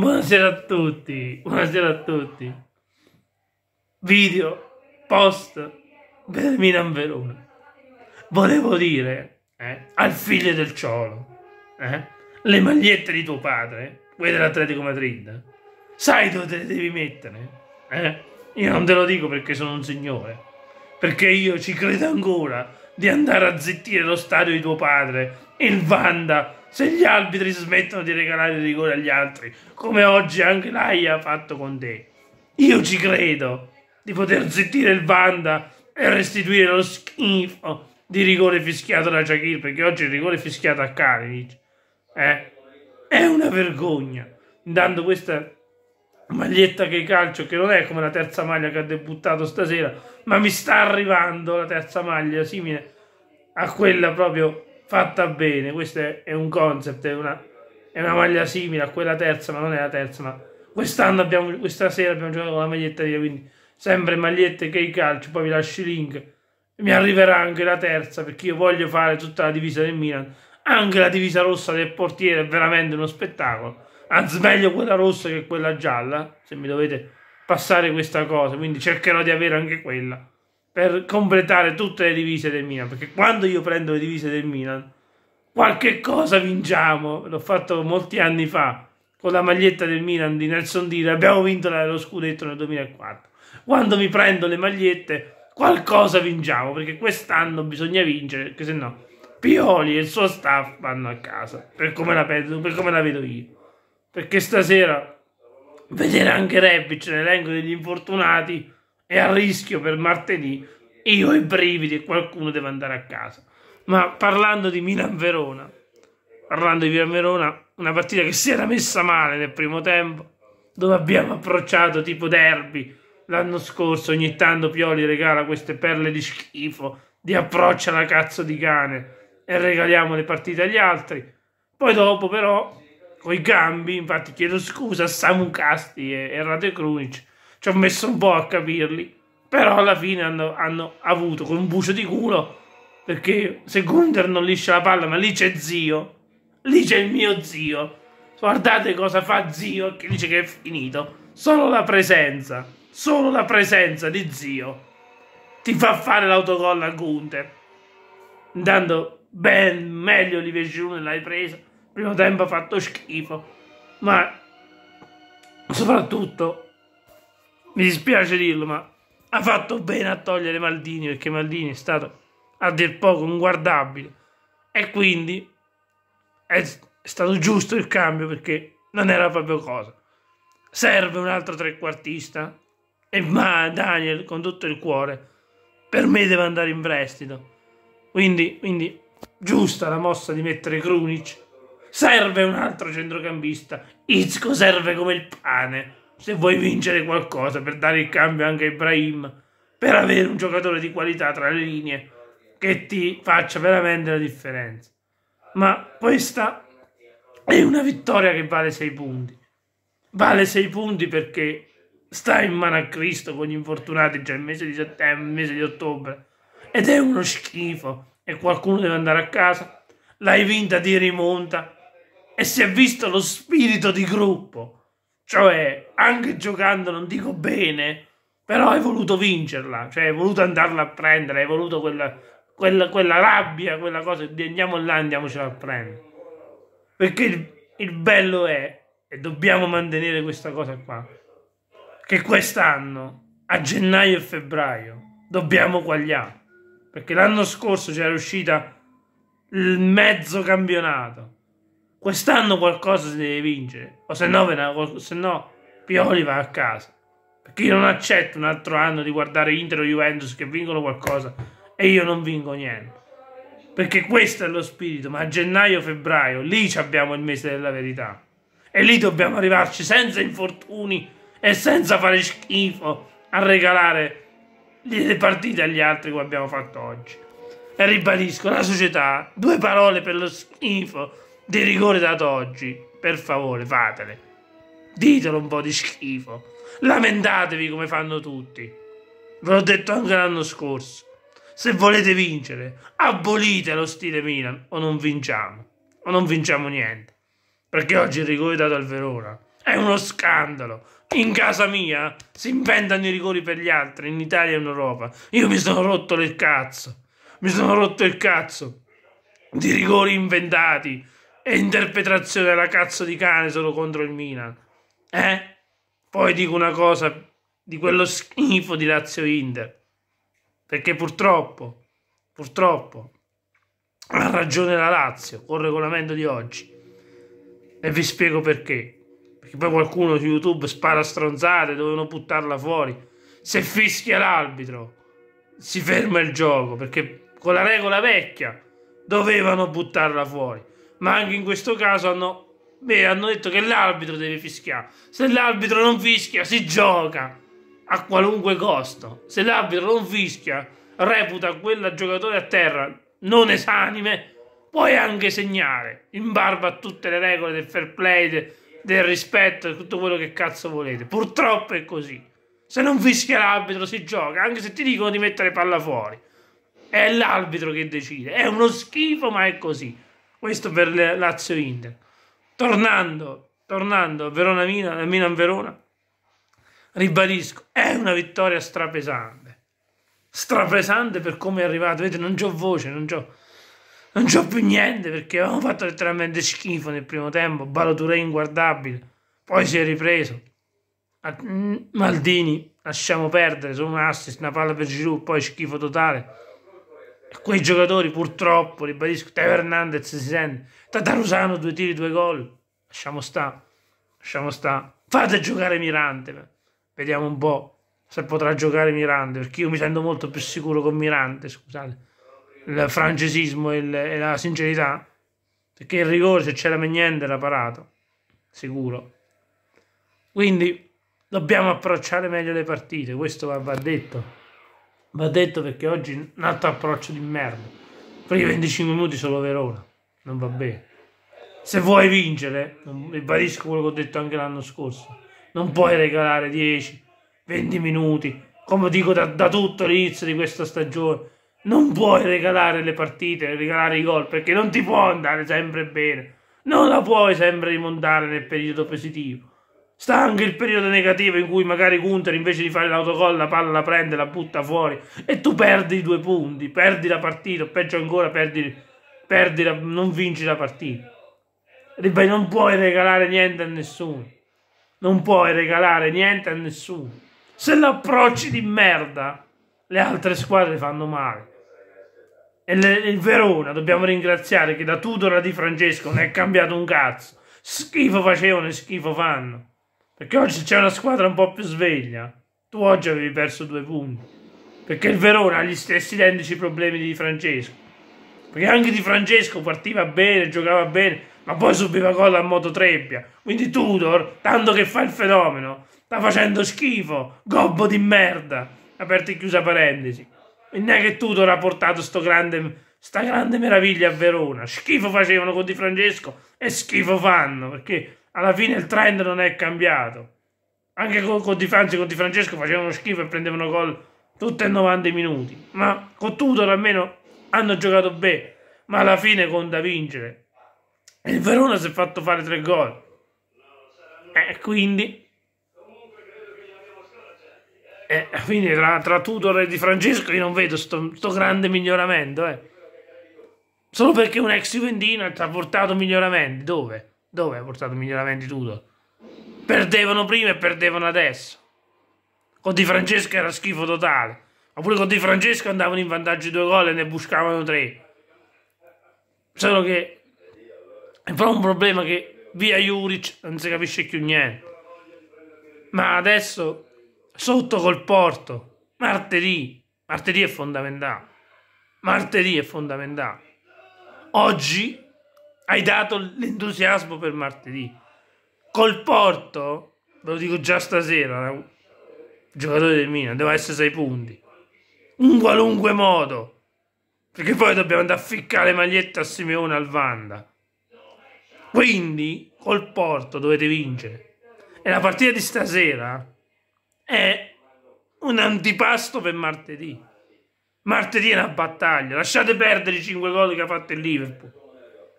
Buonasera a tutti, buonasera a tutti. Video, post per Milan Verona. Volevo dire eh, al figlio del ciolo, eh, le magliette di tuo padre, quelle dell'Atletico Madrid, sai dove te le devi mettere? Eh? Io non te lo dico perché sono un signore, perché io ci credo ancora di andare a zittire lo stadio di tuo padre, il Vanda, se gli arbitri smettono di regalare il rigore agli altri, come oggi anche l'AIA ha fatto con te. Io ci credo di poter zittire il Vanda e restituire lo schifo di rigore fischiato da Shakir, perché oggi il rigore fischiato a Kalinic eh? è una vergogna. Dando questa maglietta che calcio, che non è come la terza maglia che ha debuttato stasera, ma mi sta arrivando la terza maglia simile a quella proprio fatta bene. Questo è, un concept, è una, è una, maglia simile a quella terza, ma non è la terza. Ma quest'anno abbiamo, questa sera abbiamo giocato con la maglietta di quindi sempre magliette che i calcio. Poi vi lascio il link. Mi arriverà anche la terza perché io voglio fare tutta la divisa del Milan. Anche la divisa rossa del portiere è veramente uno spettacolo. Anzi, meglio quella rossa che quella gialla. Se mi dovete passare questa cosa, quindi cercherò di avere anche quella per completare tutte le divise del Milan. Perché quando io prendo le divise del Milan, qualche cosa vinciamo. L'ho fatto molti anni fa con la maglietta del Milan di Nelson Dira. Abbiamo vinto lo scudetto nel 2004. Quando mi prendo le magliette, qualcosa vinciamo. Perché quest'anno bisogna vincere, perché se no Pioli e il suo staff vanno a casa. Per come la, penso, per come la vedo io. Perché stasera vedere anche Rebic nell'elenco degli infortunati è a rischio per martedì, io ho i brividi e qualcuno deve andare a casa. Ma parlando di Milan-Verona, parlando di Milan-Verona, una partita che si era messa male nel primo tempo, dove abbiamo approcciato tipo derby l'anno scorso, ogni tanto Pioli regala queste perle di schifo, di approccio alla cazzo di cane e regaliamo le partite agli altri. Poi dopo però, con i cambi, infatti chiedo scusa a Samu Casti e, e Rade Krunic, ci ho messo un po' a capirli, però alla fine hanno, hanno avuto con un bucio di culo, perché se Gunther non liscia la palla, ma lì c'è zio, lì c'è il mio zio, guardate cosa fa zio che dice che è finito, solo la presenza, solo la presenza di zio ti fa fare l'autogol a Gunther. Intanto ben meglio Olivier Giroud nella ripresa, primo tempo ha fatto schifo, ma soprattutto mi dispiace dirlo, ma ha fatto bene a togliere Maldini perché Maldini è stato a dir poco inguardabile e quindi è stato giusto il cambio perché non era proprio cosa. Serve un altro trequartista e ma Daniel con tutto il cuore per me deve andare in prestito. Quindi, quindi giusta la mossa di mettere Krunic. Serve un altro centrocampista. Izco serve come il pane se vuoi vincere qualcosa per dare il cambio anche a Ibrahim, per avere un giocatore di qualità tra le linee che ti faccia veramente la differenza. Ma questa è una vittoria che vale 6 punti. Vale 6 punti perché sta in mano a Cristo con gli infortunati già il mese di settembre, il mese di ottobre. Ed è uno schifo. E qualcuno deve andare a casa. L'hai vinta di rimonta. E si è visto lo spirito di gruppo cioè, anche giocando, non dico bene, però hai voluto vincerla, cioè hai voluto andarla a prendere, hai voluto quella, quella, quella rabbia, quella cosa, di andiamo là, andiamocela a prendere. Perché il, il bello è, e dobbiamo mantenere questa cosa qua, che quest'anno, a gennaio e febbraio, dobbiamo quagliare. Perché l'anno scorso c'era uscita il mezzo campionato quest'anno qualcosa si deve vincere, o se no, se no Pioli va a casa. Perché io non accetto un altro anno di guardare Inter o Juventus che vincono qualcosa e io non vinco niente. Perché questo è lo spirito, ma a gennaio-febbraio lì abbiamo il mese della verità. E lì dobbiamo arrivarci senza infortuni e senza fare schifo a regalare le partite agli altri come abbiamo fatto oggi. E ribadisco, la società, due parole per lo schifo di rigore dato oggi, per favore fatele. Ditelo un po' di schifo. Lamentatevi come fanno tutti. Ve l'ho detto anche l'anno scorso. Se volete vincere, abolite lo stile Milan o non vinciamo. O non vinciamo niente. Perché oggi il rigore dato al Verona È uno scandalo. In casa mia si inventano i rigori per gli altri, in Italia e in Europa. Io mi sono rotto il cazzo. Mi sono rotto il cazzo di rigori inventati e interpretazione della cazzo di cane solo contro il Milan. Eh? Poi dico una cosa di quello schifo di Lazio Inter. Perché purtroppo, purtroppo, ha ragione la Lazio col regolamento di oggi. E vi spiego perché. Perché poi qualcuno su YouTube spara stronzate, dovevano buttarla fuori. Se fischia l'arbitro, si ferma il gioco, perché con la regola vecchia dovevano buttarla fuori. Ma anche in questo caso hanno, beh, hanno detto che l'arbitro deve fischiare. Se l'arbitro non fischia, si gioca a qualunque costo. Se l'arbitro non fischia, reputa quel giocatore a terra non esanime, puoi anche segnare in barba a tutte le regole del fair play, de, del rispetto e tutto quello che cazzo volete. Purtroppo è così. Se non fischia l'arbitro si gioca, anche se ti dicono di mettere palla fuori. È l'arbitro che decide. È uno schifo, ma è così. Questo per Lazio Inter. Tornando, tornando a Verona Milan, Milan Verona, ribadisco, è una vittoria strapesante. Strapesante per come è arrivato. Vedete, non c'ho voce, non c'ho, non c'ho più niente perché avevamo fatto letteralmente schifo nel primo tempo. Baloture inguardabile. Poi si è ripreso. Maldini, lasciamo perdere, solo un assist, una palla per Giroud, poi schifo totale. Quei giocatori purtroppo, ribadisco, Teo Hernandez si sente, Tatarusano due tiri, due gol. Lasciamo sta, lasciamo sta. Fate giocare Mirante. Vediamo un po' se potrà giocare Mirante, perché io mi sento molto più sicuro con Mirante, scusate. Il francesismo e, la sincerità. Perché il rigore, se c'era niente, era parato. Sicuro. Quindi dobbiamo approcciare meglio le partite, questo va detto. Va detto perché oggi un altro approccio di merda. Prima 25 minuti solo Verona. Non va bene. Se vuoi vincere, ribadisco quello che ho detto anche l'anno scorso non puoi regalare 10, 20 minuti, come dico da, da tutto l'inizio di questa stagione. Non puoi regalare le partite, regalare i gol, perché non ti può andare sempre bene. Non la puoi sempre rimontare nel periodo positivo. Sta anche il periodo negativo in cui magari Gunter invece di fare l'autogol la palla la prende, la butta fuori e tu perdi i due punti, perdi la partita, o peggio ancora perdi, perdi la, non vinci la partita. Ripeto, non puoi regalare niente a nessuno non puoi regalare niente a nessuno. Se l'approcci di merda, le altre squadre fanno male. E il Verona, dobbiamo ringraziare che da Tudor a Di Francesco non è cambiato un cazzo. Schifo facevano e schifo fanno. Perché oggi c'è una squadra un po' più sveglia. Tu oggi avevi perso due punti. Perché il Verona ha gli stessi identici problemi di Francesco. Perché anche Di Francesco partiva bene, giocava bene, ma poi subiva gol a moto trebbia. Quindi Tudor, tanto che fa il fenomeno, sta facendo schifo, gobbo di merda. Aperta e chiusa parentesi. E non è che Tudor ha portato sto grande, sta grande meraviglia a Verona. Schifo facevano con Di Francesco e schifo fanno, perché alla fine il trend non è cambiato. Anche con, con, Di, Franzi, con Di Francesco facevano schifo e prendevano gol tutti e 90 minuti. Ma con Tudor almeno hanno giocato bene, ma alla fine conta vincere. E il Verona si è fatto fare tre gol. E quindi... E quindi tra, tra Tudor e Di Francesco io non vedo sto, sto grande miglioramento, eh. Solo perché un ex Juventino ha portato miglioramenti. Dove? Dove ha portato miglioramenti Tudor? Perdevano prima e perdevano adesso. Con Di Francesco era schifo totale. Ma pure con Di Francesco andavano in vantaggio due gol e ne buscavano tre. Solo che è proprio un problema che via Juric non si capisce più niente. Ma adesso sotto col porto, martedì, martedì è fondamentale. Martedì è fondamentale. Oggi hai dato l'entusiasmo per martedì. Col porto, ve lo dico già stasera, il giocatore del Milan, deve essere 6 punti. In qualunque modo. Perché poi dobbiamo andare a ficcare magliette a Simeone al Vanda. Quindi col Porto dovete vincere. E la partita di stasera è un antipasto per martedì. Martedì è una battaglia. Lasciate perdere i 5 gol che ha fatto il Liverpool.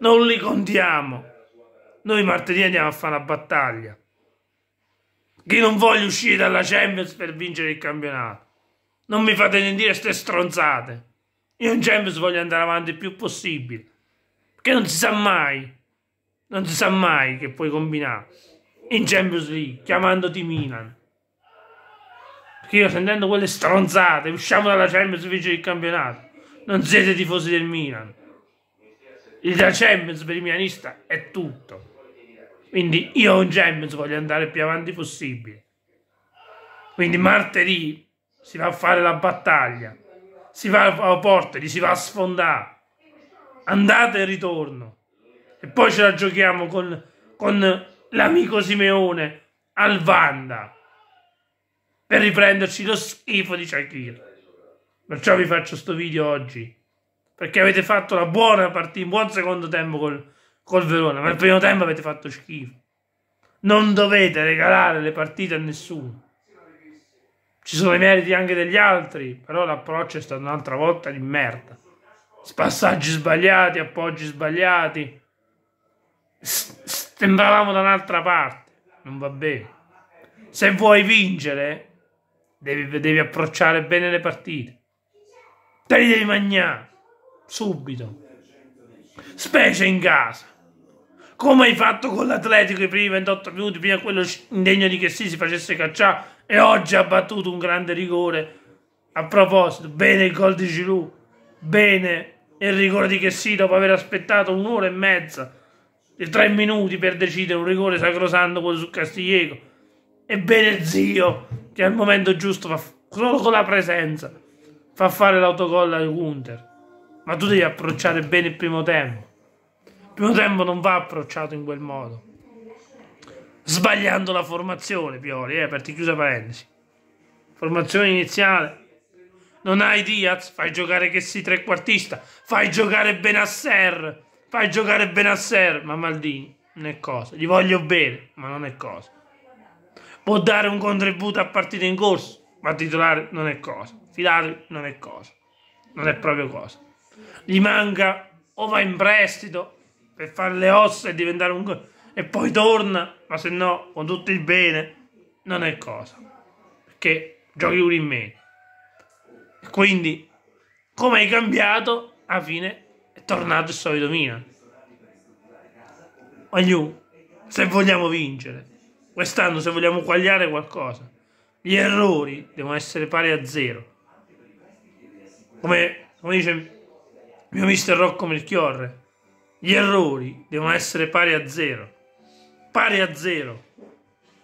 Non li contiamo. Noi martedì andiamo a fare una battaglia. che non voglio uscire dalla Champions per vincere il campionato. Non mi fate dire queste stronzate. Io in Champions voglio andare avanti il più possibile. Perché non si sa mai. Non si sa mai che puoi combinare. In Champions League, chiamandoti Milan. Perché io sentendo quelle stronzate, usciamo dalla Champions per vincere il campionato. Non siete tifosi del Milan. Il Champions per il milanista è tutto. Quindi io in Champions voglio andare più avanti possibile. Quindi martedì si va a fare la battaglia, si va a Porteri, si va a sfondare. Andate e ritorno. E poi ce la giochiamo con, con l'amico Simeone al Vanda per riprenderci lo schifo di Shakir. Perciò vi faccio sto video oggi. Perché avete fatto una buona partita, un buon secondo tempo col, col Verona, ma il primo tempo avete fatto schifo. Non dovete regalare le partite a nessuno. Ci sono i meriti anche degli altri, però l'approccio è stato un'altra volta di merda. Spassaggi sbagliati, appoggi sbagliati. Sembravamo da un'altra parte. Non va bene. Se vuoi vincere, devi, devi approcciare bene le partite. Te li devi mangiare. Subito. Specie in casa. Come hai fatto con l'Atletico i primi 28 minuti prima quello indegno di che sì si facesse cacciare e oggi ha battuto un grande rigore. A proposito bene il gol di Giroud bene il rigore di che sì dopo aver aspettato un'ora e mezza e tre minuti per decidere un rigore sacrosanto quello su Castiglieco e bene zio che al momento giusto fa solo con la presenza fa fare l'autogol al Gunter ma tu devi approcciare bene il primo tempo primo tempo non va approcciato in quel modo. Sbagliando la formazione, Pioli, eh, aperti chiusa parentesi. Formazione iniziale. Non hai Diaz, fai giocare che si trequartista, fai giocare Benasser, fai giocare Benasser, ma Maldini non è cosa. Gli voglio bene, ma non è cosa. Può dare un contributo a partita in corso, ma titolare non è cosa. Filare non è cosa. Non è proprio cosa. Gli manca o va in prestito per fare le ossa e diventare un... e poi torna, ma se no, con tutto il bene, non è cosa. Perché giochi uno in meno. Quindi, come hai cambiato, alla fine è tornato il solito Milan. Ognuno, se vogliamo vincere, quest'anno se vogliamo quagliare qualcosa, gli errori devono essere pari a zero. Come, come dice mio mister Rocco Melchiorre, gli errori devono essere pari a zero. Pari a zero.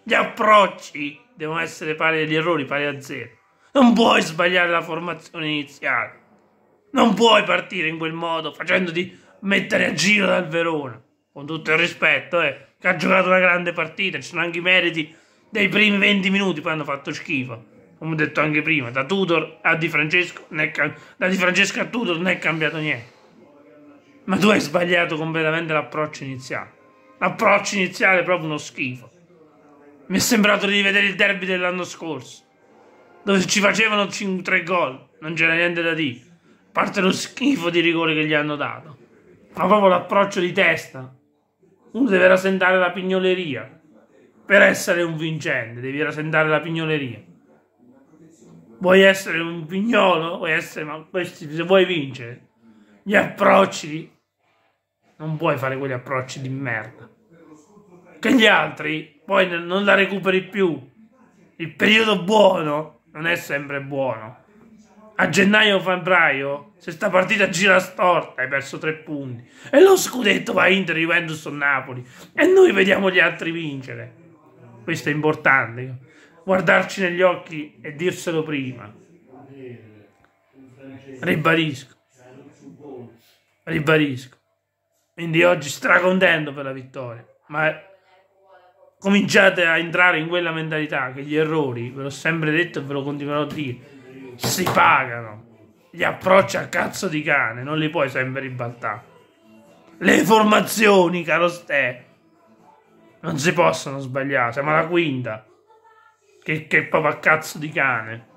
Gli approcci devono essere pari agli errori, pari a zero. Non puoi sbagliare la formazione iniziale. Non puoi partire in quel modo facendoti mettere a giro dal Verona. Con tutto il rispetto, eh, che ha giocato una grande partita. Ci sono anche i meriti dei primi 20 minuti, poi hanno fatto schifo. Come ho detto anche prima, da Tudor a Di Francesco, da Di Francesco a Tudor non è cambiato niente. Ma tu hai sbagliato completamente l'approccio iniziale. L'approccio iniziale è proprio uno schifo. Mi è sembrato di rivedere il derby dell'anno scorso, dove ci facevano 3 gol, non c'era niente da dire, a parte lo schifo di rigore che gli hanno dato. Ma proprio l'approccio di testa. Uno deve rasentare la pignoleria. Per essere un vincente devi rasentare la pignoleria. Vuoi essere un pignolo? Vuoi essere, ma questi, se vuoi vincere, gli approcci non puoi fare quegli approcci di merda. Che gli altri poi non la recuperi più. Il periodo buono non è sempre buono. A gennaio o febbraio, se sta partita gira storta, hai perso tre punti. E lo scudetto va Inter, Juventus o Napoli. E noi vediamo gli altri vincere. Questo è importante. Guardarci negli occhi e dirselo prima. Ribadisco. Ribadisco. Quindi oggi stracontento per la vittoria, ma cominciate a entrare in quella mentalità che gli errori, ve l'ho sempre detto e ve lo continuerò a dire, si pagano. Gli approcci a cazzo di cane, non li puoi sempre ribaltare. Le formazioni, caro Ste, non si possono sbagliare, siamo alla quinta, che, che è proprio a cazzo di cane.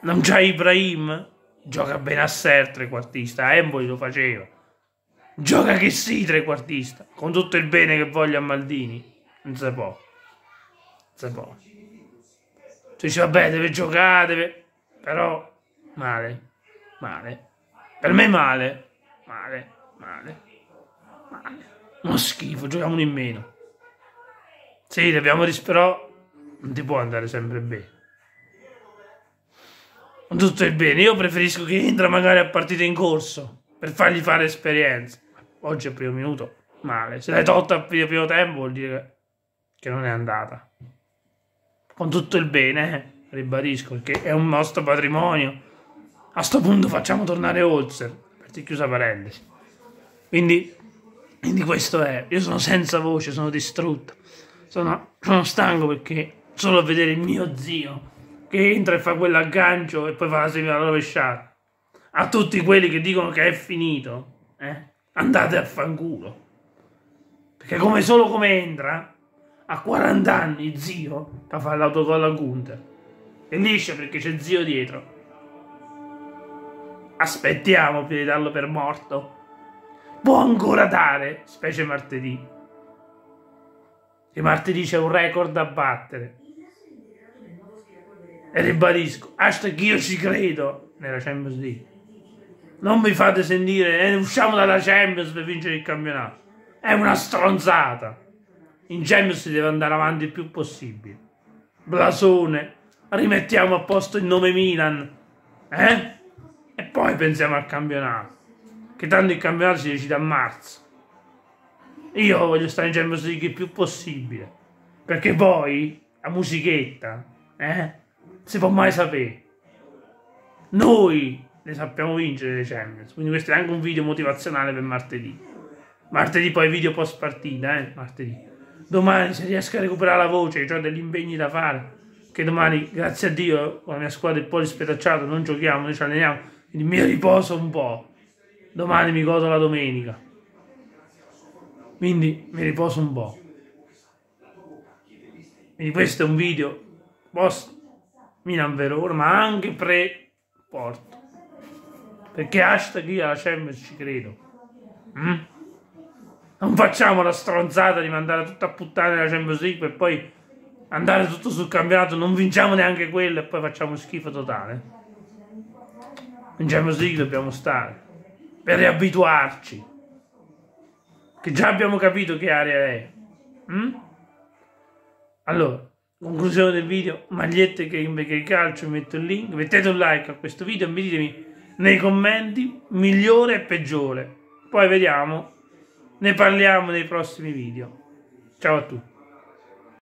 Non c'è Ibrahim, gioca bene a Ser, trequartista, Empoli lo faceva. Gioca che sì trequartista, con tutto il bene che voglio a Maldini. Non si può. se può. Tu dici, vabbè, deve giocare, deve... però male, male. Per me male, male, male, male. Uno schifo, giochiamo in meno. Sì, dobbiamo ris- però non ti può andare sempre bene. Non tutto è bene. Io preferisco che entra magari a partita in corso per fargli fare esperienza. Oggi è primo minuto, male. Se l'hai tolto al primo tempo vuol dire che non è andata. Con tutto il bene, eh, ribadisco, perché è un nostro patrimonio. A sto punto facciamo tornare Olser, per chiusa parentesi. Quindi, quindi questo è. Io sono senza voce, sono distrutto. Sono, sono stanco perché solo a vedere mio zio che entra e fa quell'aggancio e poi fa la semina rovesciata. A tutti quelli che dicono che è finito, eh, andate a fanculo. Perché come solo come entra, a 40 anni zio, fa fare l'autogol a Gunther. E liscia perché c'è zio dietro. Aspettiamo prima di darlo per morto. Può ancora dare, specie martedì. Che martedì c'è un record da battere. E ribadisco, hashtag io ci credo nella Champions League. Non mi fate sentire, eh, usciamo dalla Champions per vincere il campionato. È una stronzata. In Champions si deve andare avanti il più possibile. Blasone, rimettiamo a posto il nome Milan. Eh? E poi pensiamo al campionato. Che tanto il campionato si decide a marzo. Io voglio stare in Champions League il più possibile. Perché poi, la musichetta, eh? Si può mai sapere. Noi ne sappiamo vincere le Champions. Quindi questo è anche un video motivazionale per martedì. Martedì poi video post partita, eh? Martedì. Domani se riesco a recuperare la voce, ho degli impegni da fare. Che domani, grazie a Dio, con la mia squadra il po' spetacciato, non giochiamo, noi ci alleniamo. Quindi mi riposo un po'. Domani mi godo la domenica. Quindi mi riposo un po'. Quindi questo è un video post Milan Verona, ma anche pre-Porto. Perché hashtag io alla Champions ci credo. Mm? Non facciamo la stronzata di mandare tutta a puttane la Champions League per poi andare tutto sul campionato, non vinciamo neanche quello e poi facciamo schifo totale. In Champions League dobbiamo stare per riabituarci che già abbiamo capito che area è. Mm? Allora, conclusione del video, magliette che invece il calcio, metto il link, mettete un like a questo video e ditemi nei commenti migliore e peggiore. Poi vediamo, ne parliamo nei prossimi video. Ciao a tutti.